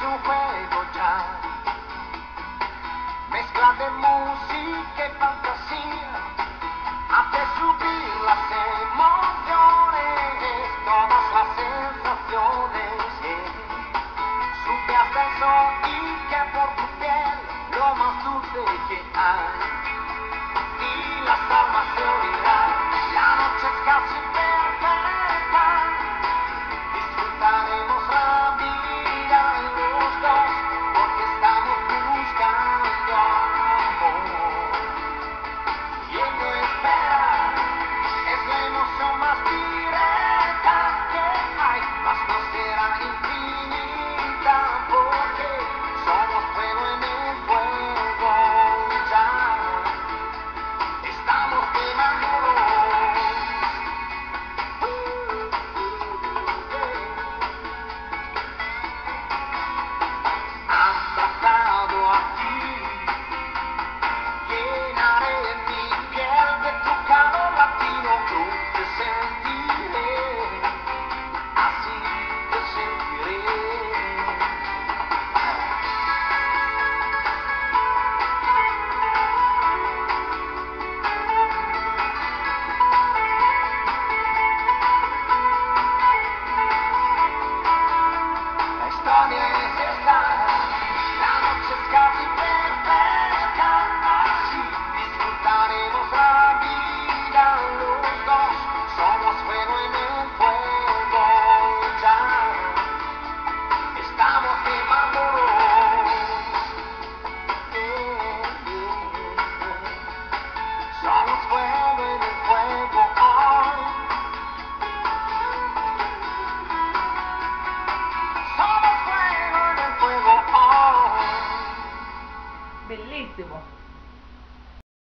su juego ya. Mezcla de música y fantasía hace subir las emociones, todas las sensaciones. Sube hasta el sol y que por tu piel lo más dulce que hay. 谢谢